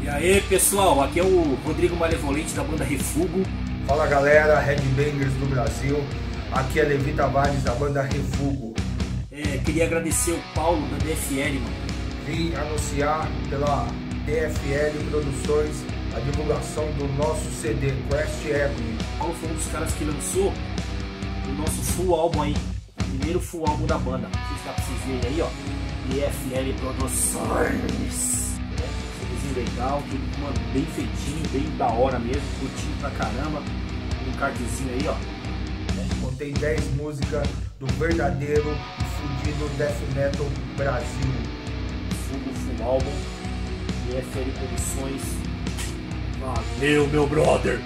E aí pessoal, aqui é o Rodrigo Malevolente da banda Refugo. Fala galera, Headbangers do Brasil. Aqui é Levi Tavares da banda Refugo. É, queria agradecer o Paulo da DFL, mano. Vim anunciar pela DFL Produções a divulgação do nosso CD Quest Epic. Paulo foi um dos caras que lançou o nosso full álbum aí, o primeiro full álbum da banda. Pra vocês verem aí, ó. DFL Produções. É, CDzinho legal, tudo mano, bem feitinho, bem da hora mesmo, curtindo pra caramba. Um cardzinho aí, ó. Contém 10 músicas do verdadeiro fudido Death Metal Brasil. Full, full álbum. DFL Produções. Valeu, meu brother!